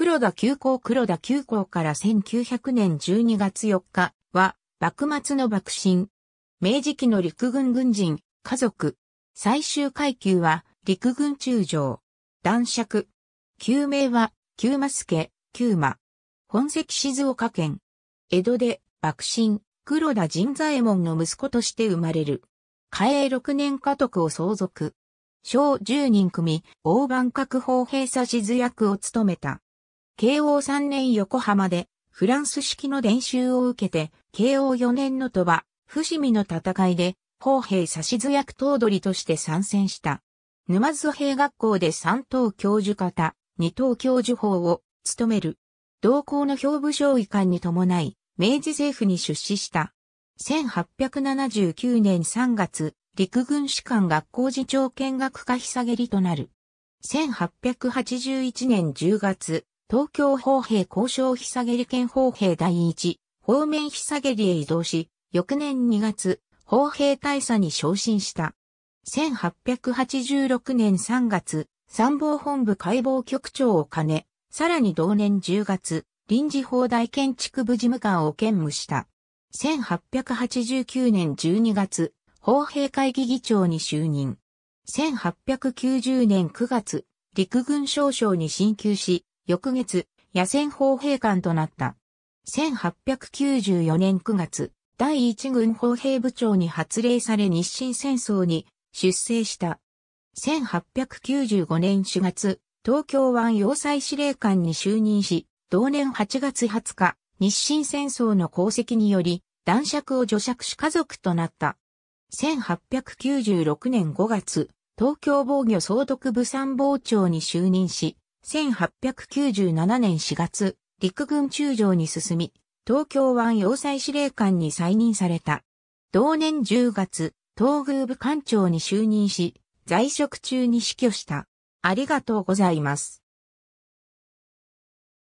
黒田急行黒田急行から1900年12月4日は、幕末の幕臣。明治期の陸軍軍人、家族。最終階級は、陸軍中将。男爵。旧名は、旧馬助、旧馬。本籍静岡県。江戸で、幕臣、黒田神左衛門の息子として生まれる。嘉永6年家督を相続。小10人組、大番閣法閉鎖地図役を務めた。慶応3年横浜で、フランス式の練習を受けて、慶応4年の鳥羽、伏見の戦いで、法兵指図役頭取として参戦した。沼津兵学校で3等教授方、2等教授法を務める。同校の表部将尉官に伴い、明治政府に出資した。1879年3月、陸軍士官学校次長見学科ひさげりとなる。1881年10月、東京法兵交渉ひさげり県法兵第一、方面ひさげりへ移動し、翌年2月、法兵大佐に昇進した。1886年3月、参謀本部解剖局長を兼ね、さらに同年10月、臨時法大建築部事務官を兼務した。1889年12月、法兵会議議長に就任。1890年9月、陸軍少将に進級し、翌月、野戦法兵官となった。1894年9月、第一軍法兵部長に発令され日清戦争に出征した。1895年4月、東京湾要塞司令官に就任し、同年8月20日、日清戦争の功績により、男爵を除爵し家族となった。1896年5月、東京防御総督部参謀長に就任し、1897年4月、陸軍中将に進み、東京湾要塞司令官に再任された。同年10月、東宮部官庁に就任し、在職中に死去した。ありがとうございます。